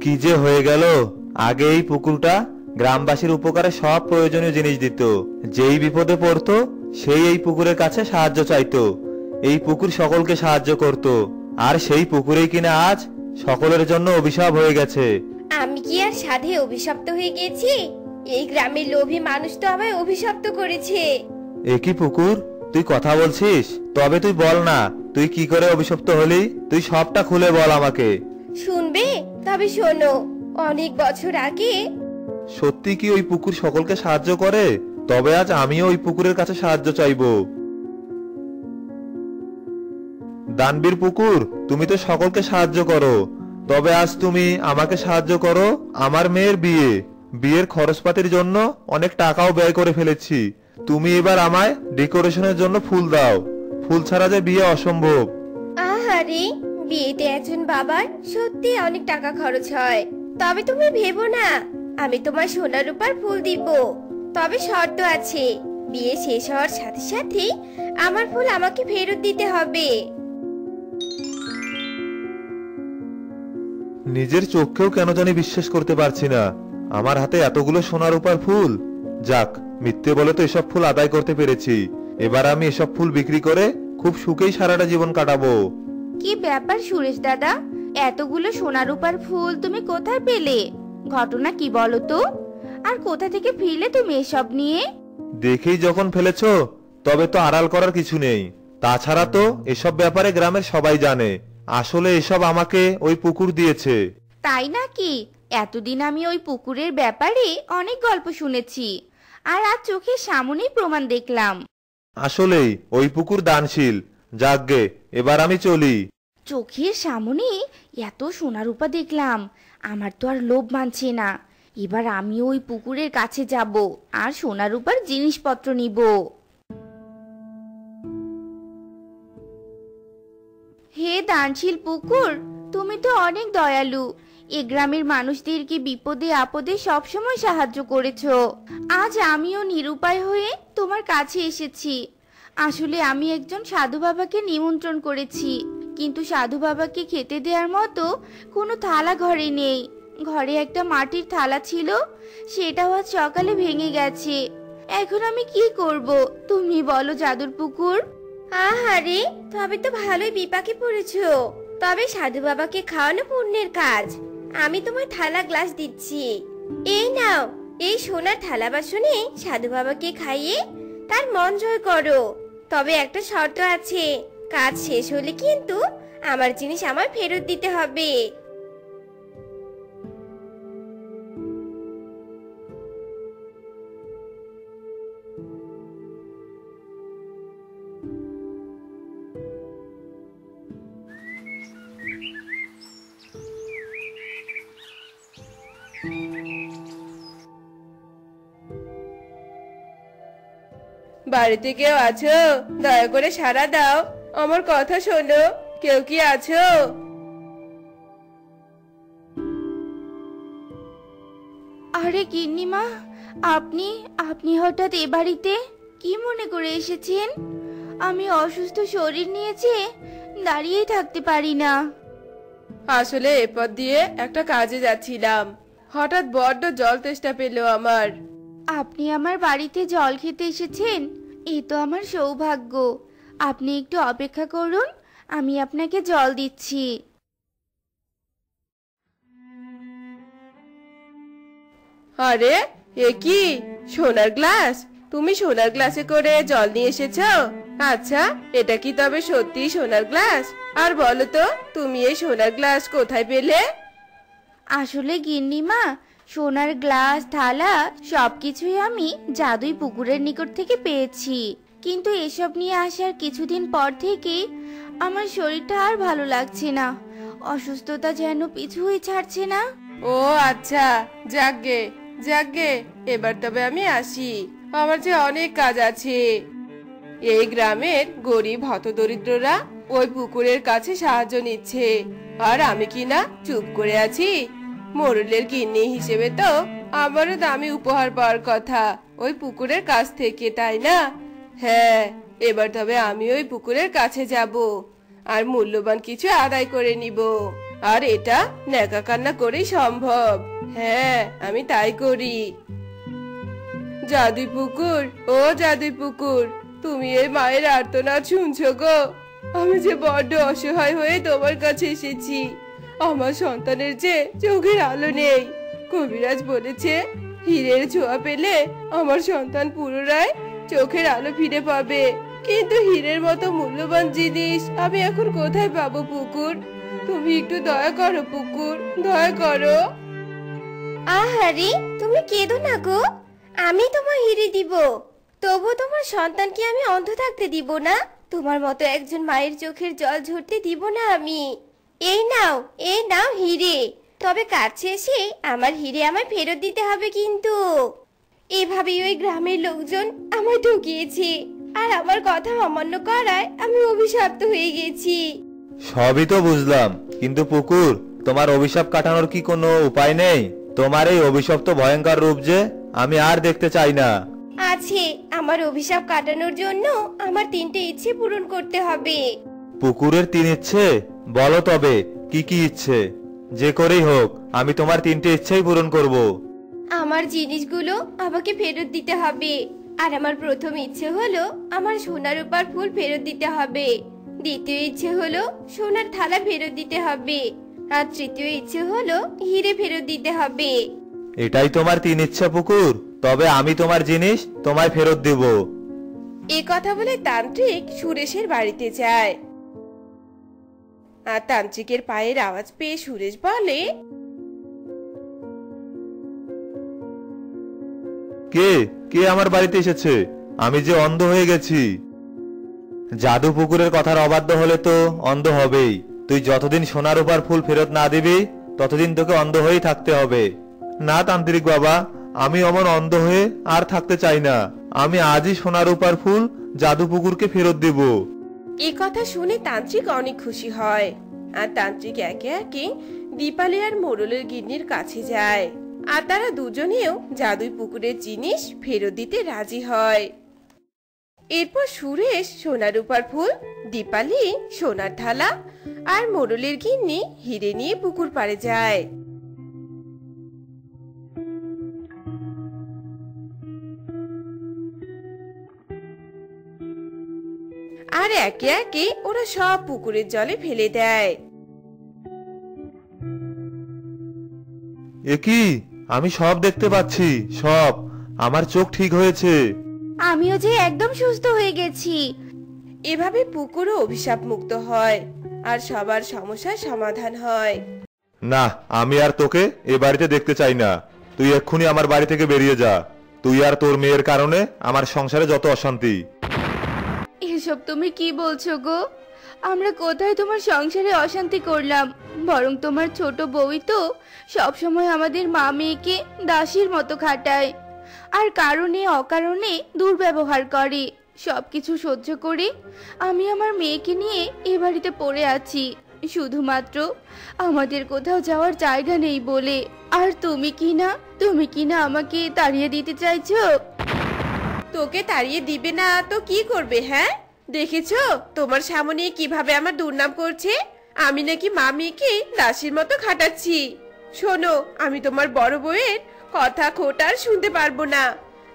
কি যে হয়ে গেল? আগে এই পুকুরটা গ্রামবাসীর উপকারে সব প্রয়োজনীয় জিনিস দিত। যেই বিপদে পড়তো সেই এই পুকুরের কাছে সাহায্য চাইতো। এই পুকুর সকলকে সাহায্য করত। আর সেই পুকুরেই কিনা আজ সকলের জন্য অভিশাপ হয়ে গেছে। আমি কি আর সাধে অভিশপ্ত হয়ে গেছি? এই গ্রামের লোভী মানুষ তো আমায় অভিশপ্ত করেছে। একই পুকুর? তুই কথা বলছিস? তবে তুই বল না। তুই কি করে অভিশপ্ত হলি? তুই সবটা খুলে বল আমাকে। শুনবে? তবে শোনো অনেক বছর আগে সত্যি কি ওই পুকুর সকলকে সাহায্য করে? তবে আজ আমিও ওই পুকুরের কাছে সাহায্য চাইব। দানবীর পুকুর তুমি তো সকলকে সাহায্য করো। তবে আজ তুমি আমাকে সাহায্য করো আমার মেয়ের বিয়ে। বিয়ের খরচপাতির জন্য অনেক টাকাও ব্যয় করে ফেলেছি। তুমি এবার আমায় ডেকোরেশনের জন্য ফুল দাও। ফুল ছাড়া যে বিয়ে অসম্ভব। আহারে বিয়েতে একজন বাবার সত্যি অনেক টাকা খরচ হয়। তবে তুমি ভেবো না আমি তোমার সোনার উপর ফুল দিব। তবে শর্ত আছে বিয়ে শেষ হওয়ার সাথে সাথে আমার ফুল আমাকে ফেরত দিতে হবে। নিজের চোখকেও কেন জানি বিশ্বাস করতে পারছি না। আমার হাতে এতগুলো সোনার উপর ফুল। যাক মিথ্যে বলে তো এসব ফুল আদায় করতে পেরেছি। এবার আমি এসব ফুল বিক্রি করে খুব সুখেই সারাটা জীবন কাটাবো। কি ব্যাপার সুরেশ দাদা? এতগুলো সোনার রূপার ফুল তুমি কোথায় পেলে? ঘটনা কি বলো তো? আর কোথা থেকে ফিরলে তুমি এসব নিয়ে? দেখেই যখন ফেলেছ তবে তো আড়াল করার কিছু নেই। তাছাড়া তো এসব ব্যাপারে গ্রামের সবাই জানে। আসলে এসব আমাকে ওই পুকুর দিয়েছে। তাই নাকি? এতদিন আমি ওই পুকুরের ব্যাপারে অনেক গল্প শুনেছি। আর আজ চোখের সামনেই প্রমাণ দেখলাম। আসলেই, ওই পুকুর দানশীল। যাকগে এবার আমি চলি। চোখের সামনে এত সোনা রূপা দেখলাম। আমার তো আর লোভ মানছে না। এবার আমি ওই পুকুরের কাছে যাব আর সোনা রূপার জিনিসপত্র নিব। হে দানশীল পুকুর, তুমি তো অনেক দয়ালু। এ গ্রামের মানুষদেরকে বিপদে আপদে সবসময় সাহায্য করেছ? আজ আমিও নিরুপায় হয়ে তোমার কাছে এসেছি। আসলে আমি একজন সাধু বাবাকে নিমন্ত্রণ করেছি, কিন্তু সাধু বাবাকে খেতে দেওয়ার মতো কোনো থালা ঘরে নেই। ঘরে একটা মাটির থালা ছিল, সেটাও আজ সকালে ভেঙে গেছে। এখন আমি কি করব? তুমি বলো, জাদুর পুকুর। আহারে, তবে তো ভালোই বিপাকে পড়েছো। তবে সাধু বাবাকে খাওয়ানো পুণ্যের কাজ। আমি তোমার থালা গ্লাস দিচ্ছি। এই নাও, এই সোনার থালা বাসনে সাধু বাবাকে খাইয়ে তার মন জয় করো। তবে একটা শর্ত আছে, কাজ শেষ হলে কিন্তু আমার জিনিস আমার ফেরত দিতে হবে। বাড়িতে কেউ আছো? দয়া করে সারা দাও। আমার কথা শোনো। কেউ কি আছো? আরে গিন্নিমা আপনি আপনি হঠাৎ এ বাড়িতে কি মনে করে এসেছেন? আমি অসুস্থ শরীর নিয়েছে দাঁড়িয়েই থাকতে পারি না। আসলে এপথ দিয়ে একটা কাজে যাচ্ছিলাম। হঠাৎ বড্ড জল তেষ্টা পেল আমার। আপনি আমার বাড়িতে জল খেতে এসেছেন? এ তো আমার সৌভাগ্য। আপনি একটু অপেক্ষা করুন আমি আপনাকে জল দিচ্ছি। আরে এ কি? সোনার গ্লাস? তুমি সোনার গ্লাসে করে জল নিয়ে এসেছ? আচ্ছা এটা কি তবে সত্যি সোনার গ্লাস? আর বলো তো তুমি এই সোনার গ্লাস কোথায় পেলে? আসলে গিন্নিমা সোনার গ্লাস, থালা, সবকিছুই আমি জাদুই পুকুরের নিকট থেকে পেয়েছি। কিন্তু এসব নিয়ে আসার কিছুদিন পর থেকে আমার শরীরটা আর ভালো লাগছে না। অসুস্থতা যেন পিছুই ছাড়ছে না। ও আচ্ছা যাকগে যাকগে এবার তবে আমি আসি। আমার যে অনেক কাজ আছে। এই গ্রামের গরিব হতদরিদ্ররা ওই পুকুরের কাছে সাহায্য নিচ্ছে। আর আমি কি না চুপ করে আছি? মোরলের গিন্নি হিসেবে তো আমারও দামি উপহার পাওয়ার কথা। ওই পুকুরের কাছ থেকে, তাই না? হ্যাঁ এবার তবে আমি ওই পুকুরের কাছে যাব আর মূল্যবান কিছু আদায় করে নিব। আর এটা নেকা কান্না করেই সম্ভব। হ্যাঁ আমি তাই করি। জাদুই পুকুর, ও জাদুই পুকুর, তুমি এই মায়ের আর্তনাদ শুনছো গো। আমি যে বড্ড অসহায় হয়ে তোমার কাছে এসেছি। আমার সন্তানের যে চোখের আলো নেই। কবিরাজ বলেছে, হীরের ছোঁয়া পেলে আমার সন্তান পুনরায় চোখের আলো ফিরে পাবে। কিন্তু হীরের মতো মূল্যবান জিনিস আমি এখন কোথায় পাবো পুকুর? তুমি একটু দয়া করো পুকুর, দয়া করো। আহারে, তুমি কেঁদো না গো। আমি তোমার হিরে দিব। তবু তোমার সন্তানকে আমি অন্ধ থাকতে দিব না। তোমার মতো একজন মায়ের চোখের জল ঝরতে দিব না আমি। এই নাও এই নাও হিরে। তবে কাছে এসে আমার হিরে আমায় ফেরত দিতে হবে কিন্তু। এভাবেই ওই গ্রামের লোকজন আমায় ঠকিয়েছে। আর আমার কথা অমান্য করায় আমি অভিশপ্ত হয়ে গেছি। সবই তো বুঝলাম কিন্তু পুকুর তোমার অভিশাপ কাটানোর কি কোনো উপায় নেই? তোমার এই অভিশপ্ত ভয়ঙ্কর রূপ যে আমি আর দেখতে চাই না। আছে আমার অভিশাপ কাটানোর জন্য আমার তিনটে ইচ্ছে পূরণ করতে হবে। পুকুরের তিন ইচ্ছে? বলো তবে কি কি ইচ্ছে? যে করেই হোক আমি তোমার তিনটে ইচ্ছেই পূরণ করব। আমার জিনিসগুলো আমাকে ফেরত দিতে হবে। আর আমার প্রথম ইচ্ছে হলো আমার সোনার উপর ফুল ফেরত দিতে হবে। দ্বিতীয় ইচ্ছে হলো সোনার থালা ফেরত দিতে হবে। আর তৃতীয় ইচ্ছে হলো হিরে ফেরত দিতে হবে। এটাই তোমার তিন ইচ্ছা পুকুর তবে আমি তোমার জিনিস তোমায় ফেরত দেব। এ কথা বলে তান্ত্রিক সুরেশের বাড়িতে যায়। আর তান্ত্রিকের পায়ের আওয়াজ পেয়ে সুরেশ বলে, কে? কে আমার বাড়িতে এসেছে? আমি যে অন্ধ হয়ে গেছি। জাদু পুকুরের কথার অবাধ্য হলে তো অন্ধ হবেই। তুই যতদিন সোনার উপর ফুল ফেরত না দিবি, ততদিন তোকে অন্ধ হয়েই থাকতে হবে। না, তান্ত্রিক বাবা, আমি অমন অন্ধ হয়ে আর থাকতে চাই না। আমি আজই সোনার উপর ফুল জাদু পুকুরকে ফেরত দেব। এই কথা শুনে তান্ত্রিক অনেক খুশি হয়। আর তান্ত্রিক একে একে দীপালি আর মোড়লের গিন্নির কাছে যায়। আর তারা দুজনেও জাদুই পুকুরের জিনিস ফেরত দিতে রাজি হয়। এরপর সুরেশ সোনার রূপার ফুল, দীপালি সোনার থালা আর মোড়লের গিন্নি হিরে নিয়ে পুকুর পাড়ে যায়। আর একে একে ওরা সব পুকুরের জলে ফেলে দেয়। এ কি আমি সব দেখতে পাচ্ছি সব। আমার চোখ ঠিক হয়েছে। আমিও যে একদম সুস্থ হয়ে গেছি। এভাবে পুকুরও অভিশাপ মুক্ত হয় আর সবার সমস্যার সমাধান হয়। না আমি আর তোকে এ বাড়িতে দেখতে চাই না। তুই এক্ষুনি আমার বাড়ি থেকে বেরিয়ে যা। তুই আর তোর মেয়ের কারণে আমার সংসারে যত অশান্তি। এসব তুমি কি বলছো গো? আমরা কোথায় তোমার সংসারে অশান্তি করলাম? বরং তোমার ছোট বউই তো সবসময় আমাদের মা মেয়েকে দাসীর মতো খাটায়। আর কারণে অকারণে দুর্ব্যবহার করে। সবকিছু সহ্য করে আমি আমার মেয়েকে নিয়ে এ বাড়িতে পড়ে আছি। শুধুমাত্র আমাদের কোথাও যাওয়ার জায়গা নেই বলে। আর তুমি কি না? তুমি কি না আমাকে তাড়িয়ে দিতে চাইছো? তোকে তাড়িয়ে দিবে না, তো কি করবে হ্যাঁ? দেখেছ? তোমার সামনে কীভাবে আমার দুর্নাম করছে? আমি নাকি মামিকে দাসীর মতো খাটাচ্ছি। শোনো, আমি তোমার বড় বউয়ের কথা খোটার শুনতে পারব না।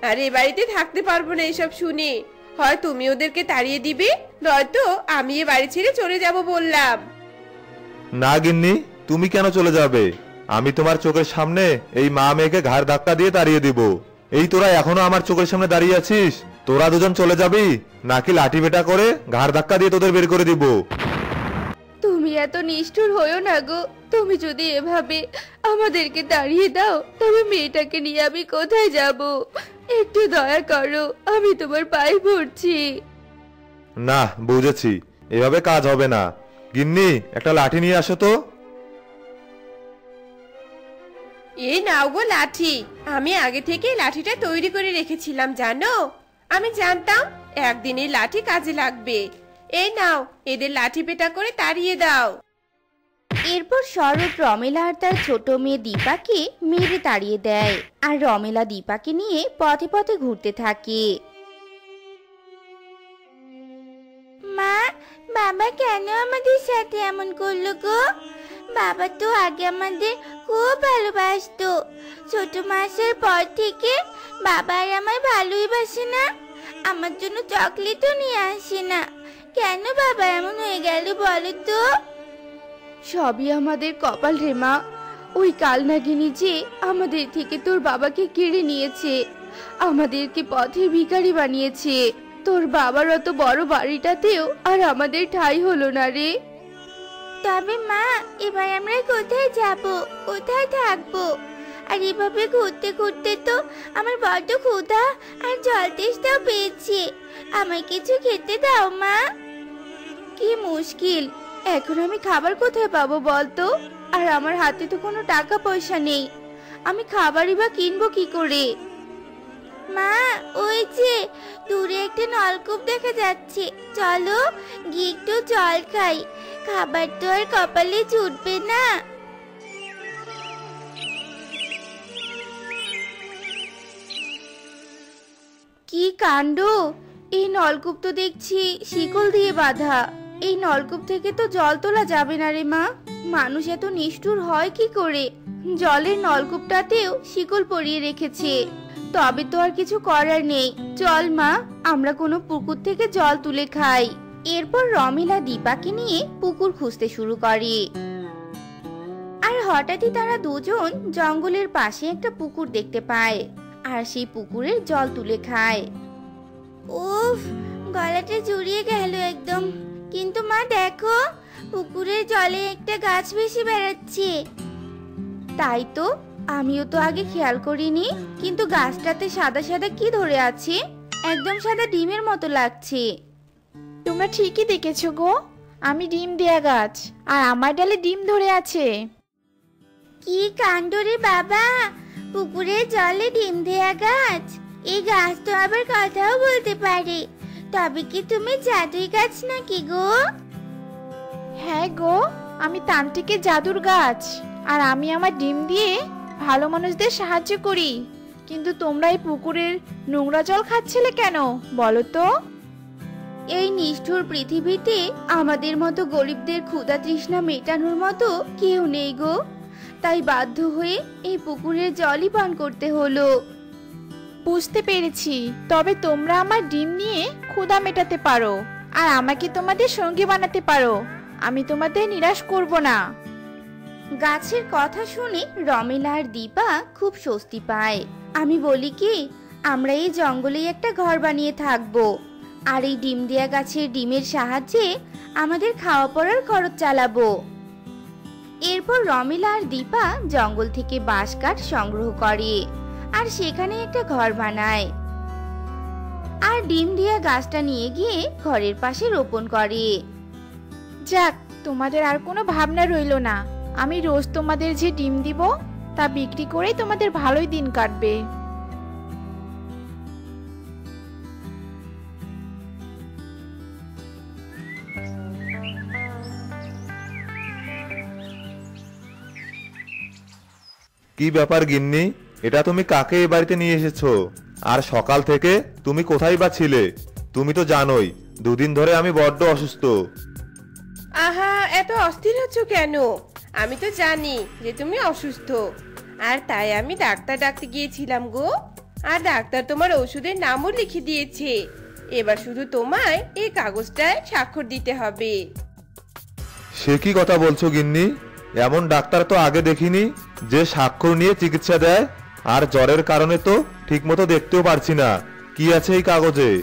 আর এ বাড়িতে থাকতে পারব না এসব শুনে। হয় তুমি ওদেরকে তাড়িয়ে দিবে, নয়তো আমি এ বাড়ি ছেড়ে চলে যাব বললাম। না গিন্নি, তুমি কেন চলে যাবে? আমি তোমার চোখের সামনে এই মা মেয়েকে ঘাড় ধাক্কা দিয়ে তাড়িয়ে দিব। এই তোরা এখনও আমার চোখের সামনে দাঁড়িয়ে আছিস? তোরা দুজন চলে যাবি নাকি লাঠি বেটা করে ঘাড় ধাক্কা দিয়ে তোদের বের করে দিব? তুমি এত নিষ্ঠুর হয়েও না গো। তুমি যদি এভাবে আমাদেরকে দাঁড়িয়ে দাও তবে মেয়েটাকে নিয়ে আমি কোথায় যাব? একটু দয়া করো আমি তোমার পায়ে পড়ছি। না বুঝেছি। এভাবে কাজ হবে না। গিন্নি একটা লাঠি নিয়ে আসো তো। এই নাও গো লাঠি। আমি আগে থেকে লাঠিটা তৈরি করে রেখেছিলাম জানো? আমি জানতাম একদিন এই লাঠি কাজে লাগবে। এই নাও এদের লাঠি পেটা করে তাড়িয়ে দাও। এরপর শরৎ রমেলা আর তার ছোট মেয়ে দীপাকে মেরে তাড়িয়ে দেয় আর রমেলা দীপাকে নিয়ে পথে পথে ঘুরতে থাকে। মা বাবা কেন আমাদের সাথে এমন করল গো? বাবা তো আগে আমাদের খুব ভালোবাসতো। ছোট মাসের পর থেকে বাবা আর আমায় ভালোই বাসে না। আমার জন্য চকলেটও নিয়ে আসে না। কেন বাবা এমন হয়ে গেল বলো তো সবই আমাদের কপাল রে মা। ওই কালনাগিনী যে আমাদের থেকে তোর বাবাকে কেড়ে নিয়েছে আমাদেরকে পথের ভিখারি বানিয়েছে। তোর বাবার অত বড় বাড়িটাতেও আর আমাদের ঠাই হলো না রে। তবে মা এবার আমরা কোথায় যাব? কোথায় থাকব? আর এভাবে ঘুরতে ঘুরতে তো আমার বড্ড ক্ষুধা আর জল তেষ্টাও পেয়েছে। আমায় কিছু খেতে দাও, মা। কি মুশকিল। এখন আমি খাবার কোথায় পাবো বলতো? আর আমার হাতে তো কোনো টাকা পয়সা নেই। আমি খাবারই বা কিনবো কি করে? মা, ওই যে দূরে একটা নলকূপ দেখা যাচ্ছে। চলো, গিয়ে একটু জল খাই। খাবার তো আর কপালে জুটবে না। কি কাণ্ড? এই নলকূপ তো দেখছি শিকল দিয়ে বাঁধা। এই নলকূপ থেকে তো জল তোলা যাবে না রে মা। মানুষ এত নিষ্ঠুর হয় কি করে? জলের নলকূপটাতেও শিকল পরিয়ে রেখেছে। তবে তো আর কিছু করার নেই। চল মা, আমরা কোনো পুকুর থেকে জল তুলে খাই। এরপর রমিলা দীপাকে নিয়ে পুকুর খুঁজতে শুরু করে। আর হঠাৎই তারা দুজন জঙ্গলের পাশে একটা পুকুর দেখতে পায়। আর সেই পুকুরের জল তুলে খায়। উফ গলাটা জুড়িয়ে গেল একদম। কিন্তু মা দেখো পুকুরের জলে একটা গাছ বেশি বেড়াচ্ছে। তাই তো আমিও তো আগে খেয়াল করিনি কিন্তু গাছটাতে সাদা সাদা কি ধরে আছে? একদম সাদা ডিমের মতো লাগছে। তোমরা ঠিকই দেখেছ গো আমি ডিম দেয়া গাছ আর আমার ডালে ডিম ধরে আছে। কি কাণ্ড রে বাবা! পুকুরের জলে ডিম দেয়া গাছ। এই গাছ তো আবার কথাও বলতে পারে। তবে কি তুমি জাদুই গাছ নাকি গো? হ্যাঁ গো আমি তান্ত্রিকের জাদুর গাছ। আর আমি আমার ডিম দিয়ে ভালো মানুষদের সাহায্য করি। কিন্তু তোমরা এই পুকুরের নোংরা জল খাচ্ছিলে কেন বলো তো? এই নিষ্ঠুর পৃথিবীতে আমাদের মতো গরিবদের ক্ষুধা তৃষ্ণা মেটানোর মতো কেউ নেই গো। তাই বাধ্য হয়ে এই পুকুরের জলই পান করতে হলো। বুঝতে পেরেছি। তবে তোমরা আমার ডিম নিয়ে ক্ষুধা মেটাতে পারো আর আমাকে তোমাদের সঙ্গী বানাতে পারো। আমি তোমাদের নিরাশ করব না। গাছের কথা শুনে রমেলা আর দীপা খুব স্বস্তি পায়। আমি বলি কি আমরা এই জঙ্গলেই একটা ঘর বানিয়ে থাকব আর এই ডিম দেয়া গাছের ডিমের সাহায্যে আমাদের খাওয়া পড়ার খরচ চালাবো। এরপর রমিলা আর দীপা জঙ্গল থেকে বাঁশ কাঠ সংগ্রহ করে আর সেখানে একটা ঘর বানায়। আর ডিম দেয়া গাছটা নিয়ে গিয়ে ঘরের পাশে রোপণ করে। যাক, তোমাদের আর কোনো ভাবনা রইল না। আমি রোজ তোমাদের যে ডিম দিব, তা বিক্রি করে তোমাদের ভালোই দিন কাটবে। কি ব্যাপার গিন্নি? এটা তুমি কাকে এ বাড়িতে নিয়ে এসেছ? আর সকাল থেকে তুমি কোথায় বা ছিলে? তুমি তো জানোই দুদিন ধরে আমি বড্ড অসুস্থ। আহা এত অস্থির হচ্ছ কেন? আমি তো জানি যে তুমি অসুস্থ। আর তাই আমি ডাক্তার ডাকতে গিয়েছিলাম গো। আর ডাক্তার তোমার ওষুধের নামও লিখে দিয়েছে। এবার শুধু তোমায় এই কাগজটায় স্বাক্ষর দিতে হবে। সে কি কথা বলছো গিন্নি? এমন ডাক্তার তো আগে দেখিনি যে স্বাক্ষর নিয়ে চিকিৎসা দেয় আর জ্বরের কারণে তো ঠিকমতো দেখতেও পারছি না। কি আছে এই কাগজে?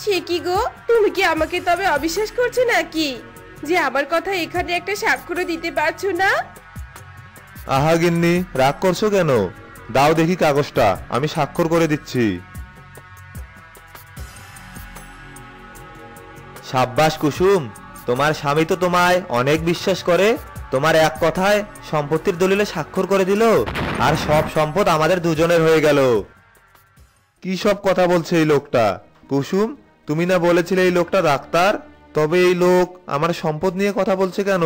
সে কি গো? তুমি কি আমাকে তবে অবিশ্বাস করছ নাকি? যে আমার কথা এখানে একটা স্বাক্ষরও দিতে পারছ না? আহা গিন্নি রাগ করছ কেন? দাও দেখি কাগজটা আমি স্বাক্ষর করে দিচ্ছি। সাব্বাস কুসুম তোমার স্বামী তো তোমায় অনেক বিশ্বাস করে তোমার এক কথায় সম্পত্তির দলিলে স্বাক্ষর করে দিল আর সব সম্পদ আমাদের দুজনের হয়ে গেল। কি সব কথা বলছে এই লোকটা? কুসুম তুমি না বলেছিলে এই লোকটা ডাক্তার? তবে এই লোক আমার সম্পদ নিয়ে কথা বলছে কেন?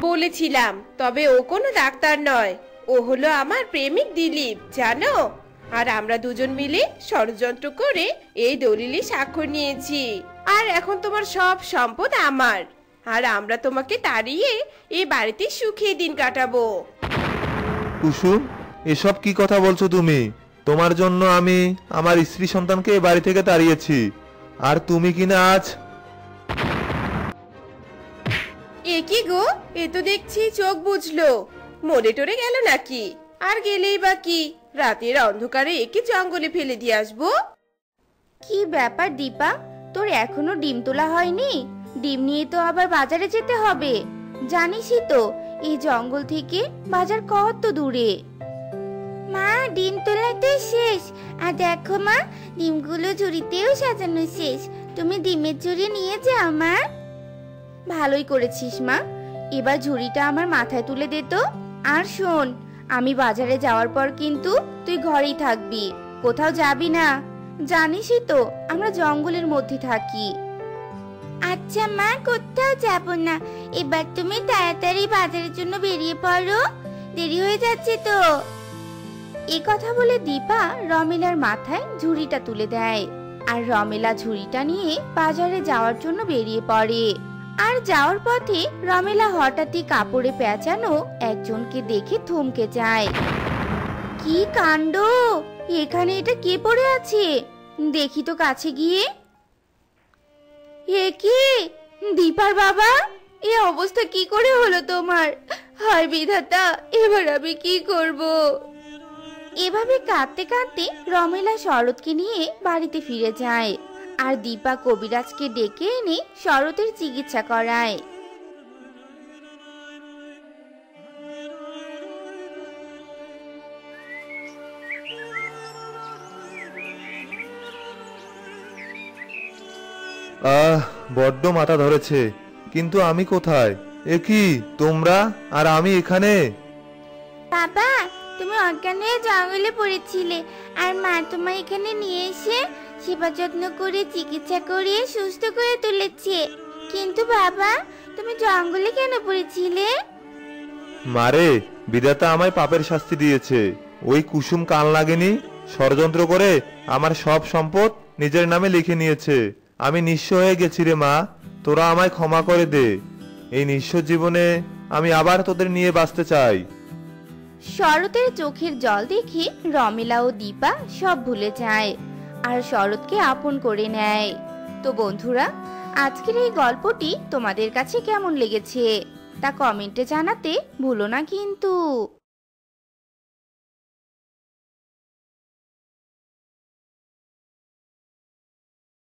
বলেছিলাম তবে ও কোনো ডাক্তার নয়। ও হলো আমার প্রেমিক দিলীপ জানো? আর আমরা দুজন মিলে ষড়যন্ত্র করে এই দলিলে স্বাক্ষর নিয়েছি। আর এখন তোমার সব সম্পদ আমার। আর আমরা তোমাকে তাড়িয়ে এই বাড়িতে সুখে দিন কাটাবো। কুসুম এসব কি কথা বলছো তুমি? তোমার জন্য আমি আমার স্ত্রী সন্তানকে এ বাড়ি থেকে তাড়িয়েছি। আর তুমি কিনা আজ? এ কি গো? এ তো দেখছি চোখ বুঝলো মরে টরে গেল নাকি? আর গেলেই বা কি? রাতের অন্ধকারে একে জঙ্গলে ফেলে দিয়ে আসব। কি ব্যাপার দীপা? তোর এখনও ডিম তোলা হয়নি? ডিম নিয়ে তো আবার বাজারে যেতে হবে। জানিসই তো, এই জঙ্গল থেকে বাজার কত দূরে। মা, ডিম তোলাতে শেষ। আর দেখো মা, ডিমগুলো ঝুড়িতেও সাজানো শেষ। তুমি ডিমের ঝুড়ি নিয়ে যাও মা। ভালোই করেছিস মা। এবার ঝুড়িটা আমার মাথায় তুলে দে তো। আর শোন, আমি বাজারে যাওয়ার পর কিন্তু তুই ঘরেই থাকবি। কোথাও যাবি না। জানিসই তো, আমরা জঙ্গলের মধ্যে থাকি। আচ্ছা মা, কোথাও যাব না। এবার তুমি তাড়াতাড়ি বাজারের জন্য বেরিয়ে পড়ো। দেরি হয়ে যাচ্ছে তো। এই কথা বলে দীপা রমিলার মাথায় ঝুড়িটা তুলে দেয় আর রমেলা ঝুড়িটা নিয়ে বাজারে যাওয়ার জন্য বেরিয়ে পড়ে। আর যাওয়ার পথে রমেলা হঠাৎই কাপড়ে পেঁচানো একজনকে দেখে থমকে যায়। কি কাণ্ড? এখানে এটা কে পড়ে আছে? দেখি তো কাছে গিয়ে। এ কি? দীপার বাবা? এ অবস্থা কি করে হলো তোমার? হায় বিধাতা, এবার আমি কি করব? এভাবে কাঁদতে কাঁদতে রমেলা শরৎকে নিয়ে বাড়িতে ফিরে যায় আর দীপা কবিরাজকে ডেকে এনে শরতের চিকিৎসা করায়। আহ বড্ড মাথা ধরেছে। কিন্তু আমি কোথায়? এ কি তোমরা? আর আমি এখানে? বাবা তুমি অজ্ঞান হয়ে জঙ্গলে পড়েছিলে। আর মা তোমায় এখানে নিয়ে এসে সেবা যত্ন করে চিকিৎসা করিয়ে সুস্থ করে তুলেছে। কিন্তু বাবা তুমি জঙ্গলে কেন পড়েছিলে? মারে বিধাতা আমায় পাপের শাস্তি দিয়েছে। ওই কুসুম কান লাগেনি ষড়যন্ত্র করে আমার সব সম্পদ নিজের নামে লিখে নিয়েছে। আমি নিঃস্ব হয়ে গেছি রে মা। তোরা আমায় ক্ষমা করে দে। এই নিঃস্ব জীবনে আমি আবার তোদের নিয়ে বাঁচতে চাই। শরতের চোখের জল দেখে রমিলা ও দীপা সব ভুলে যায় আর শরৎকে আপন করে নেয়। তো বন্ধুরা, আজকের এই গল্পটি তোমাদের কাছে কেমন লেগেছে তা কমেন্টে জানাতে ভুলো না কিন্তু।